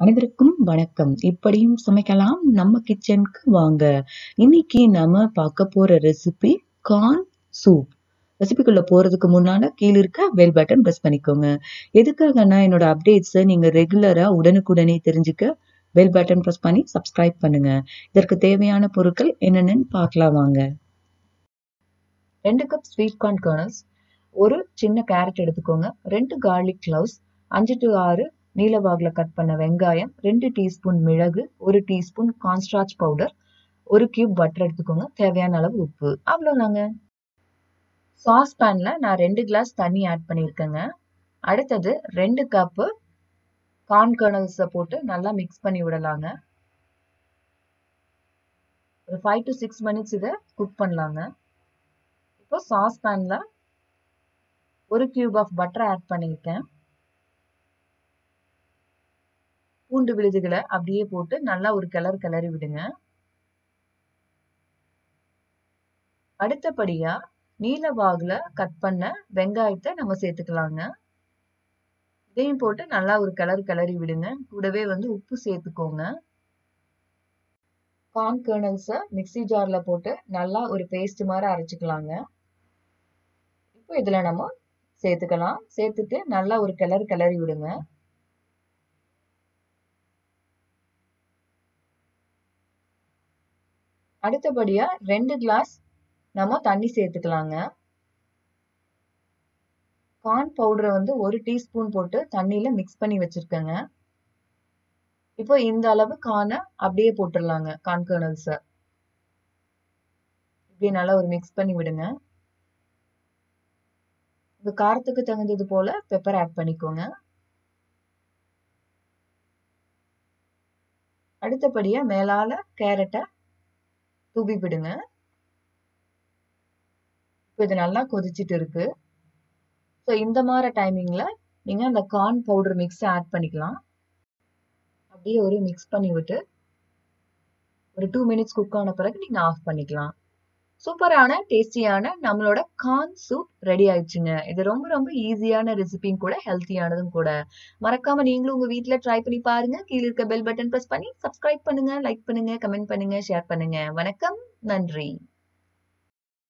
அனைவருக்கும் வணக்கம். இப்படியும் சமைக்கலாம் நம்ம கிச்சனுக்கு வாங்க. இன்னைக்கு நம்ம பார்க்க போற ரெசிபி கார்ன் சூப். ரெசிபிக்குள்ள போறதுக்கு முன்னால கீழ இருக்க பெல் பட்டன் ப்ரெஸ் பண்ணிக்கோங்க. எதுக்காகன்னா என்னோட அப்டேட்ஸை நீங்க ரெகுலரா உடனுக்குடனே தெரிஞ்சுக்க பெல் பட்டன் ப்ரெஸ் பண்ணி சப்ஸ்கிரைப் பண்ணுங்க. இதற்கு தேவையான பொருட்கள் என்னென்னன்னு பார்க்கலாம் வாங்க. ரெண்டு கப் ஸ்வீட் கார்ன் கர்னல்ஸ், ஒரு சின்ன கேரட் எடுத்துக்கோங்க, ரெண்டு கார்லிக் கிளவுஸ் அஞ்சு டு ஆறு நீல கட் பண்ண வெங்காயம், ரெண்டு டீஸ்பூன் மிளகு, ஒரு டீஸ்பூன் கார்ன்ஸ்டார்ச் பவுடர், ஒரு கியூப் பட்டர் எடுத்துக்கோங்க, தேவையான அளவு உப்பு. அவ்வளோதாங்க. சாஸ் பேனில் நான் ரெண்டு கிளாஸ் தண்ணி ஆட் பண்ணியிருக்கேங்க. அடுத்தது ரெண்டு கப்பு கார்ன்கர்னல்ஸை போட்டு நல்லா மிக்ஸ் பண்ணி விடலாங்க. ஒரு ஃபைவ் டு சிக்ஸ் மினிட்ஸ் இதை குக் பண்ணலாங்க. இப்போ சாஸ் பேனில் ஒரு கியூப் ஆஃப் பட்டர் ஆட் பண்ணியிருக்கேன். பூண்டு விழுதுகளை அப்படியே போட்டு நல்லா ஒரு கிளறு கிளறி விடுங்க. அடுத்தபடியா நீல வாகுல கட் பண்ண வெங்காயத்தை நம்ம சேர்த்துக்கலாங்க. இதையும் போட்டு நல்லா ஒரு கிளறு கிளறி விடுங்க. கூடவே வந்து உப்பு சேர்த்துக்கோங்க. கார்ன் கர்னல்ஸ மிக்ஸி ஜார்ல போட்டு நல்லா ஒரு பேஸ்ட் மாதிரி அரைச்சிக்கலாங்க இப்போ இதுல நம்ம சேர்த்துக்கலாம். சேர்த்துட்டு நல்லா ஒரு கிளறு கிளறி விடுங்க. அடுத்தபடியா ரெண்டு கிளாஸ் நம்ம தண்ணி சேர்த்துக்கலாங்க. கார்ன் பவுடரை வந்து ஒரு டீஸ்பூன் போட்டு தண்ணியில் மிக்ஸ் பண்ணி வச்சுருக்கேங்க இப்போ இந்த அளவு கார்ன அப்படியே போட்டுடலாங்க கார்ன் கர்னல்ஸை இப்படி நல்லா ஒரு மிக்ஸ் பண்ணி விடுங்க. உங்க காரத்துக்கு தகுந்தது போல பெப்பர் ஆட் பண்ணிக்கோங்க. அடுத்தபடியாக மேலால கேரட்டை தூவி விடுங்க. இப்போ இது நல்லா கொதிச்சிட்டு இருக்கு. ஸோ இந்த மாதிரி டைமிங்கில் நீங்கள் அந்த கார்ன் பவுடர் மிக்ஸை ஆட் பண்ணிக்கலாம். அப்படியே ஒரு மிக்ஸ் பண்ணி விட்டு ஒரு டூ மினிட்ஸ் குக் ஆன பிறகு நீங்கள் ஆஃப் பண்ணிக்கலாம். சூப்பரான, டேஸ்டியான நம்மளோட கார்ன் சூப் ரெடி ஆயிடுச்சுங்க. இது ரொம்ப ரொம்ப ஈஸியான ரெசிபியும் கூட, ஹெல்த்தியானதும் கூட. மறக்காம நீங்களும் உங்க வீட்ல ட்ரை பண்ணி பாருங்க. கீழ இருக்க பெல் பட்டன் பிரஸ் பண்ணி சப்ஸ்கிரைப் பண்ணுங்க, லைக் பண்ணுங்க, கமெண்ட் பண்ணுங்க, ஷேர் பண்ணுங்க. வணக்கம். நன்றி.